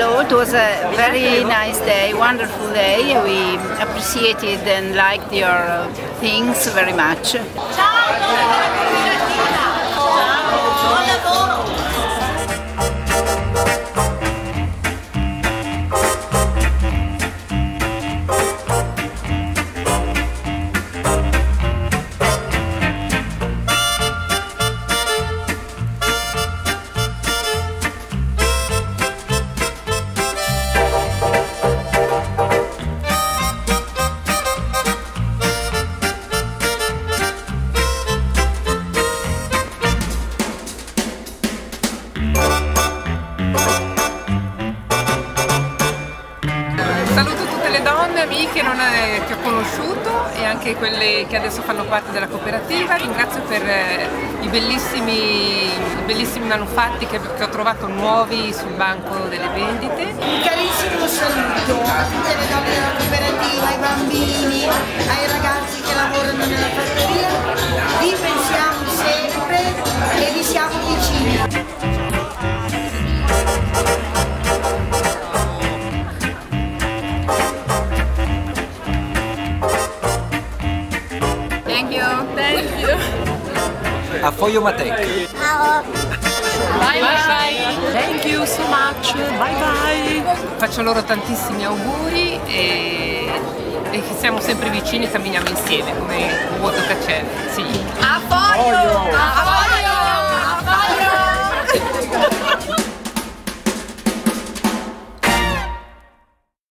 It was a very nice day, wonderful day. We appreciated and liked your uh, things very much. Saluto le donne, amiche è- che ho conosciuto e anche quelle che adesso fanno parte della cooperativa. Ringrazio per eh, i bellissimi, i bellissimi manufatti che, che ho trovato nuovi sul banco delle vendite. Un carissimo saluto a tutte le donne della cooperativa, ai bambini, ai ragazzi che lavorano nella fattoria. Vi pensiamo sempre e vi siamo A Foglio Matec. Bye bye. Thank you so much. Bye bye. Faccio loro tantissimi auguri e, e che siamo sempre vicini e camminiamo insieme come un vuoto cacello. Sì. A foglio!